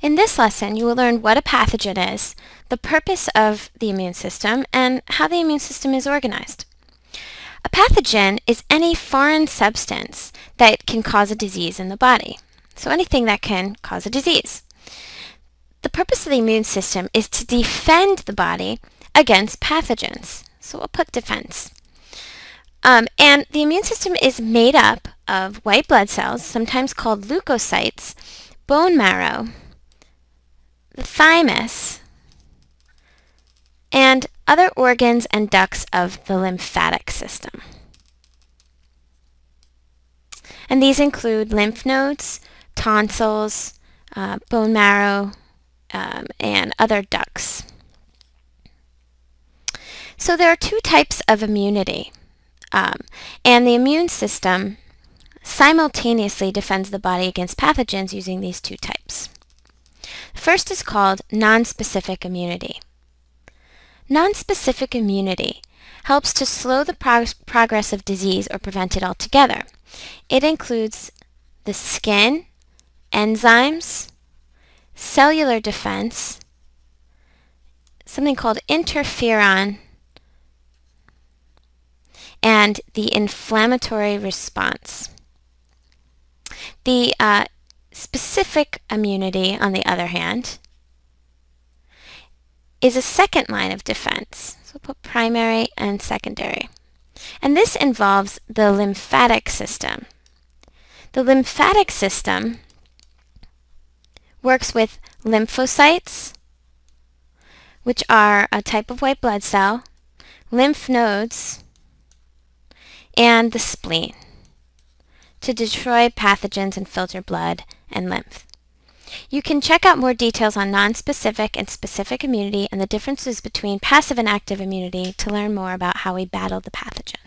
In this lesson, you will learn what a pathogen is, the purpose of the immune system, and how the immune system is organized. A pathogen is any foreign substance that can cause a disease in the body. So anything that can cause a disease. The purpose of the immune system is to defend the body against pathogens. So we'll put defense. Um, and the immune system is made up of white blood cells, sometimes called leukocytes, bone marrow, the thymus, and other organs and ducts of the lymphatic system. And these include lymph nodes, tonsils, uh, bone marrow, um, and other ducts. So there are two types of immunity. Um, and the immune system simultaneously defends the body against pathogens using these two types. First is called nonspecific immunity. Nonspecific immunity helps to slow the prog progress of disease or prevent it altogether. It includes the skin, enzymes, cellular defense, something called interferon, and the inflammatory response. The uh, specific immunity, on the other hand, is a second line of defense. So we'll put primary and secondary. And this involves the lymphatic system. The lymphatic system works with lymphocytes, which are a type of white blood cell, lymph nodes, and the spleen to destroy pathogens and filter blood and lymph. You can check out more details on nonspecific and specific immunity and the differences between passive and active immunity to learn more about how we battle the pathogen.